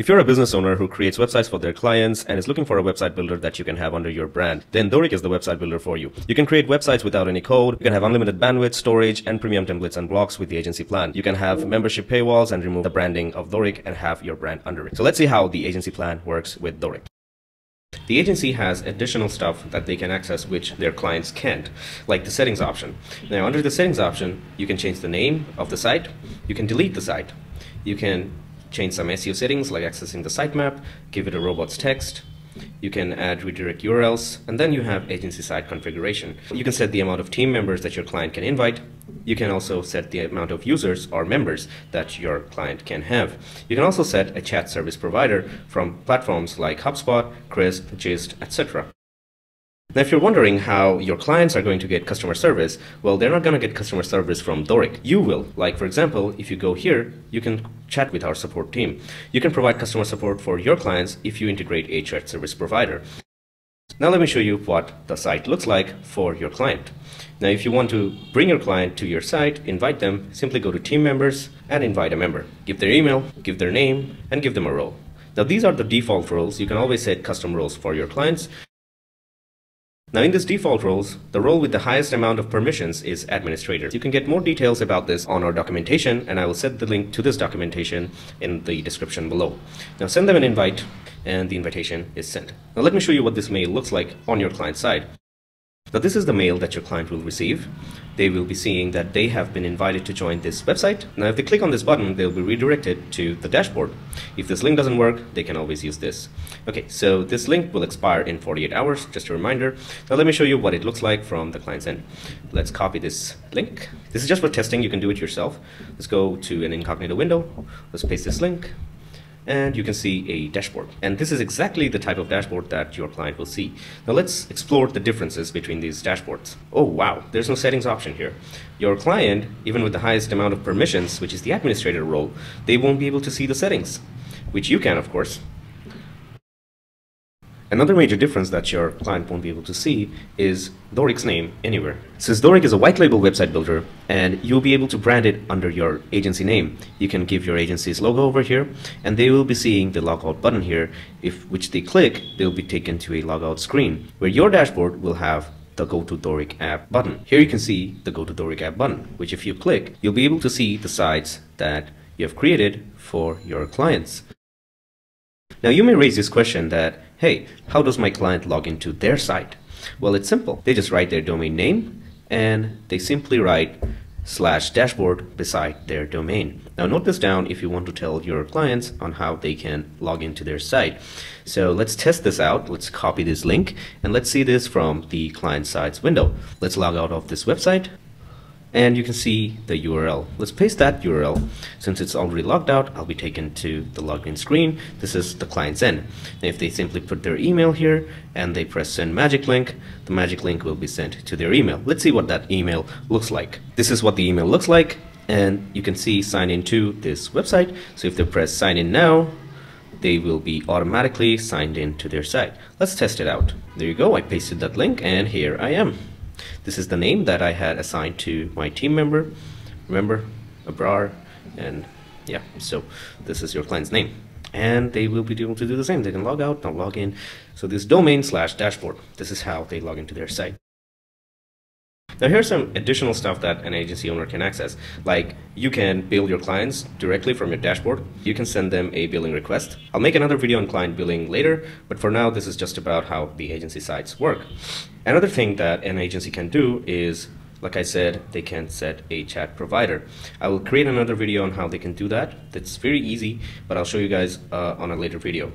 If you're a business owner who creates websites for their clients and is looking for a website builder that you can have under your brand, then Dorik is the website builder for you. You can create websites without any code. You can have unlimited bandwidth, storage, and premium templates and blocks with the agency plan. You can have membership paywalls and remove the branding of Dorik and have your brand under it. So let's see how the agency plan works with Dorik. The agency has additional stuff that they can access which their clients can't, like the settings option. Now, under the settings option, you can change the name of the site, you can delete the site, you can change some SEO settings like accessing the sitemap, give it a robots text, you can add redirect URLs, and then you have agency site configuration. You can set the amount of team members that your client can invite. You can also set the amount of users or members that your client can have. You can also set a chat service provider from platforms like HubSpot, Crisp, Gist, etc. Now, if you're wondering how your clients are going to get customer service, well, they're not going to get customer service from Dorik. You will. Like, for example, if you go here, you can chat with our support team. You can provide customer support for your clients if you integrate a chat service provider. Now, let me show you what the site looks like for your client. Now, if you want to bring your client to your site, invite them, simply go to team members and invite a member. Give their email, give their name, and give them a role. Now, these are the default roles. You can always set custom roles for your clients. Now in this default roles, the role with the highest amount of permissions is administrator. You can get more details about this on our documentation and I will set the link to this documentation in the description below. Now send them an invite and the invitation is sent. Now let me show you what this mail looks like on your client side. Now this is the mail that your client will receive. They will be seeing that they have been invited to join this website. Now if they click on this button, they'll be redirected to the dashboard. If this link doesn't work, they can always use this. Okay, so this link will expire in 48 hours, just a reminder. Now let me show you what it looks like from the client's end. Let's copy this link. This is just for testing, you can do it yourself. Let's go to an incognito window. Let's paste this link and you can see a dashboard. And this is exactly the type of dashboard that your client will see. Now let's explore the differences between these dashboards. Oh wow, there's no settings option here. Your client, even with the highest amount of permissions, which is the administrator role, they won't be able to see the settings, which you can of course. Another major difference that your client won't be able to see is Dorik's name anywhere. Since Dorik is a white label website builder and you'll be able to brand it under your agency name, you can give your agency's logo over here and they will be seeing the logout button here, if which they click, they'll be taken to a logout screen where your dashboard will have the Go to Dorik app button. Here you can see the Go to Dorik app button, which if you click, you'll be able to see the sites that you have created for your clients. Now you may raise this question that, hey, how does my client log into their site? Well, it's simple. They just write their domain name and they simply write slash dashboard beside their domain. Now note this down if you want to tell your clients on how they can log into their site. So let's test this out. Let's copy this link and let's see this from the client sides window. Let's log out of this website and you can see the URL. Let's paste that URL. Since it's already logged out, I'll be taken to the login screen. This is the client's end. If they simply put their email here and they press send magic link, the magic link will be sent to their email. Let's see what that email looks like. This is what the email looks like and you can see sign in to this website. So if they press sign in now, they will be automatically signed in to their site. Let's test it out. There you go, I pasted that link and here I am. This is the name that I had assigned to my team member. Remember, Abrar, and yeah, so this is your client's name. And they will be able to do the same. They can log out, now log in. So this domain slash dashboard, this is how they log into their site. Now here's some additional stuff that an agency owner can access. Like you can bill your clients directly from your dashboard. You can send them a billing request. I'll make another video on client billing later, but for now this is just about how the agency sites work. Another thing that an agency can do is like I said, they can set a chat provider. I will create another video on how they can do that. It's very easy, but I'll show you guys uh, on a later video.